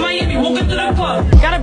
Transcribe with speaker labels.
Speaker 1: in Miami, walking to the club. Got